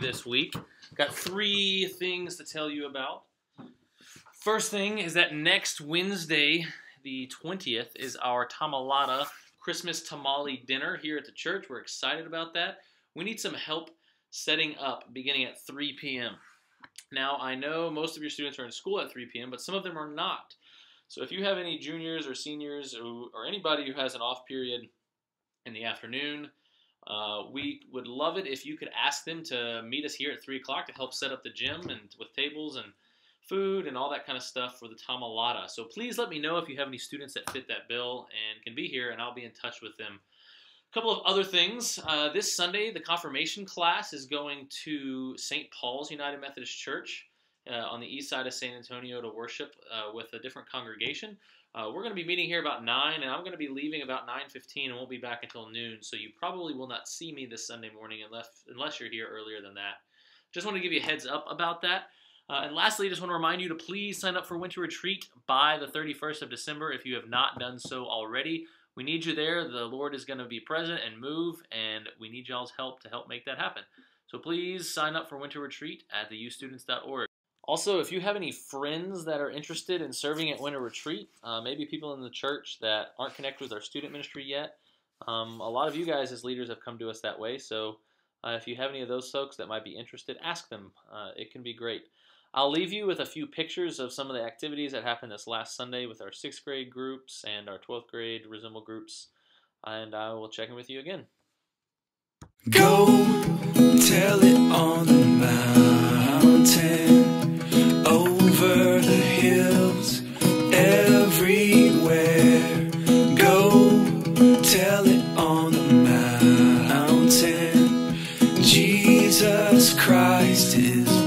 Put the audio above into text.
this week. Got three things to tell you about. First thing is that next Wednesday, the 20th, is our Tamalada Christmas tamale dinner here at the church. We're excited about that. We need some help setting up beginning at 3 p.m. Now, I know most of your students are in school at 3 p.m., but some of them are not. So if you have any juniors or seniors or, or anybody who has an off period in the afternoon, uh, we would love it if you could ask them to meet us here at 3 o'clock to help set up the gym and with tables and food and all that kind of stuff for the Tamalada. So please let me know if you have any students that fit that bill and can be here, and I'll be in touch with them. A couple of other things. Uh, this Sunday, the confirmation class is going to St. Paul's United Methodist Church uh, on the east side of San Antonio to worship uh, with a different congregation. Uh, we're going to be meeting here about 9, and I'm going to be leaving about 9.15 and won't be back until noon, so you probably will not see me this Sunday morning unless, unless you're here earlier than that. Just want to give you a heads up about that. Uh, and lastly, just want to remind you to please sign up for Winter Retreat by the 31st of December if you have not done so already. We need you there. The Lord is going to be present and move, and we need y'all's help to help make that happen. So please sign up for Winter Retreat at theustudents.org. Also, if you have any friends that are interested in serving at Winter Retreat, uh, maybe people in the church that aren't connected with our student ministry yet, um, a lot of you guys as leaders have come to us that way. So uh, if you have any of those folks that might be interested, ask them. Uh, it can be great. I'll leave you with a few pictures of some of the activities that happened this last Sunday with our sixth grade groups and our 12th grade resemble groups, and I will check in with you again. Go tell it on Jesus Christ is